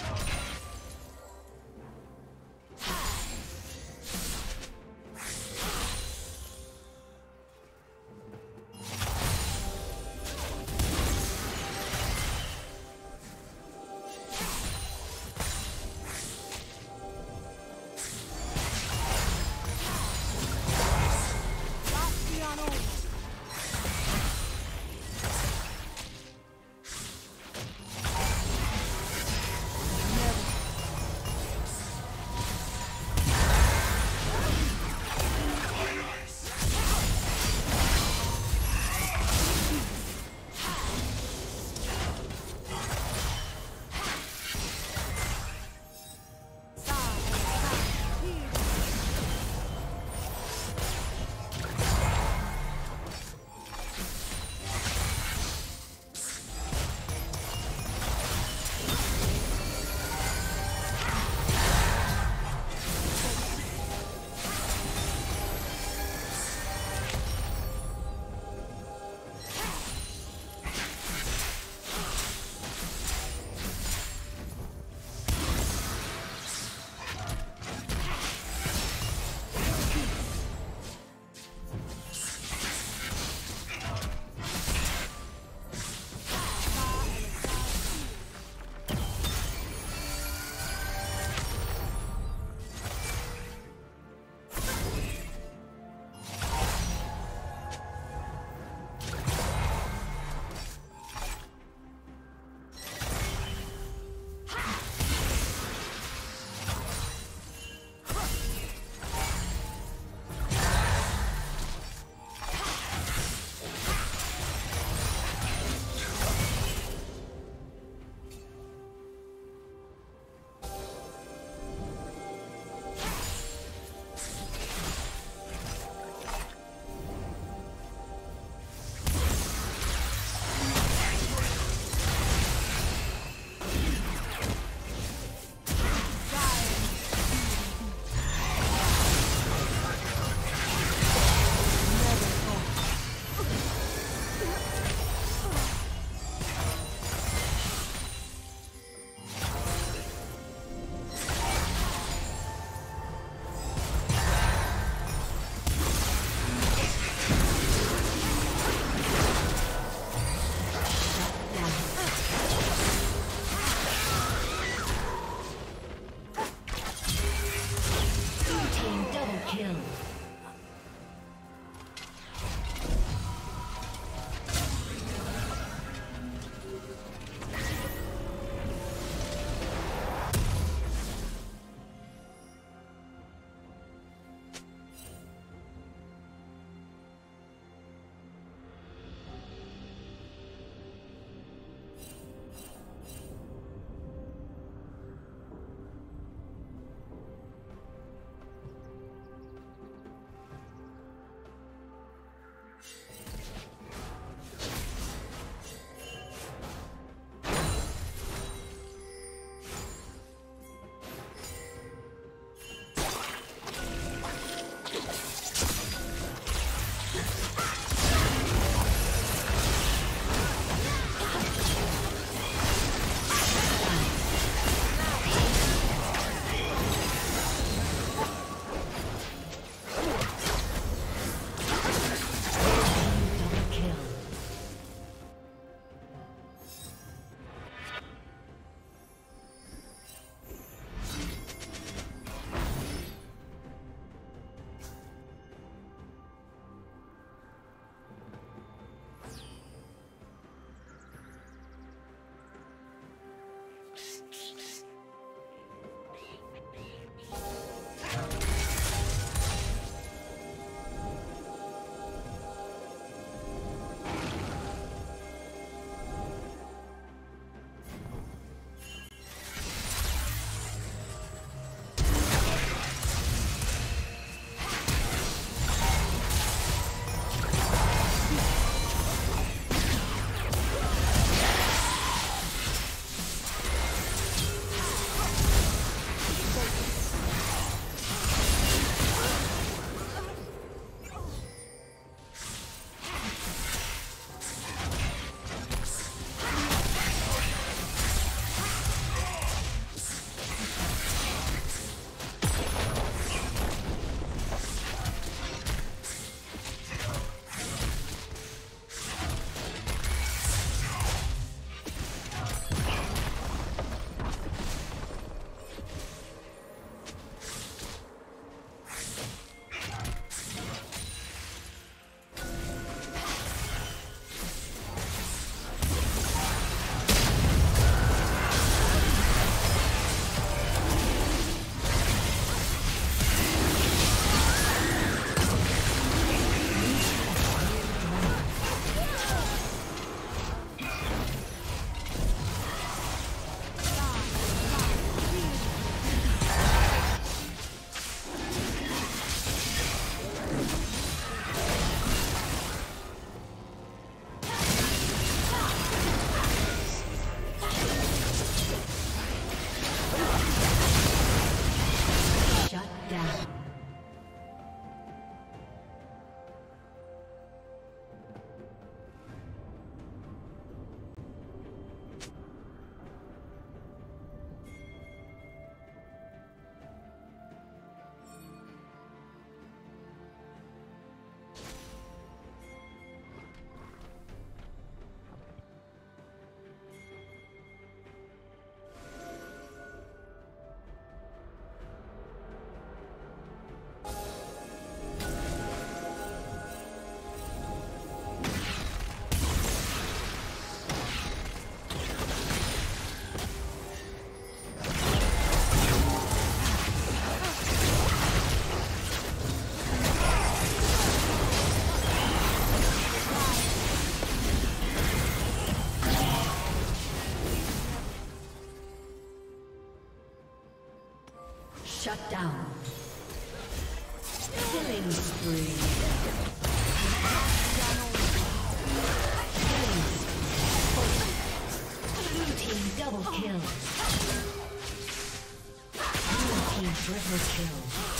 Let's go. Shut down. Killing spree. Double kill. Blue team triple kill.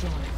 Has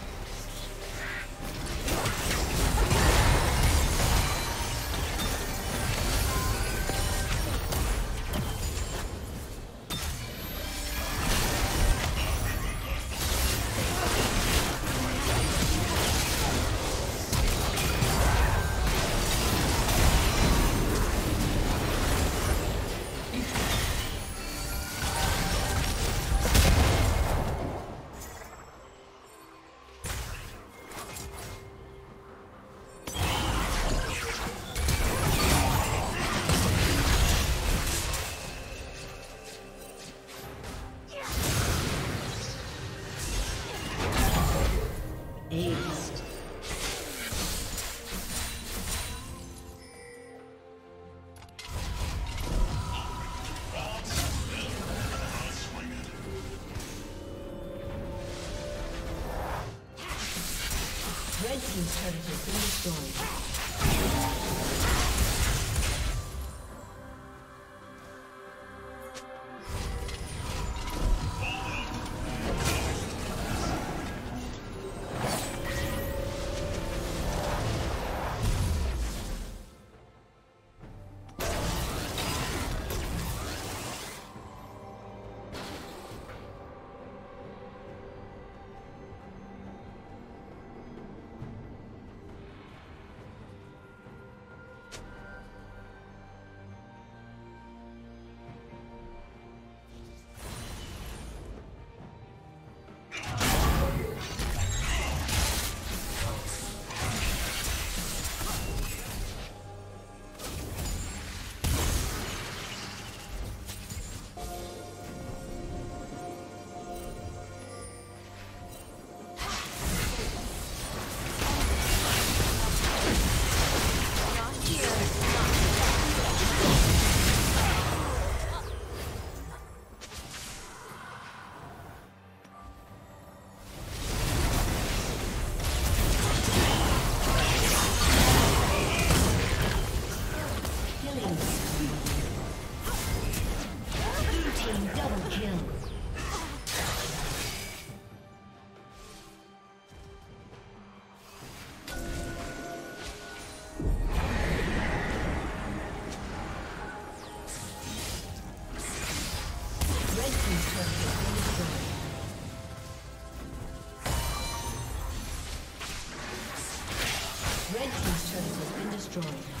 destroyed.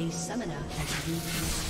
A summoner has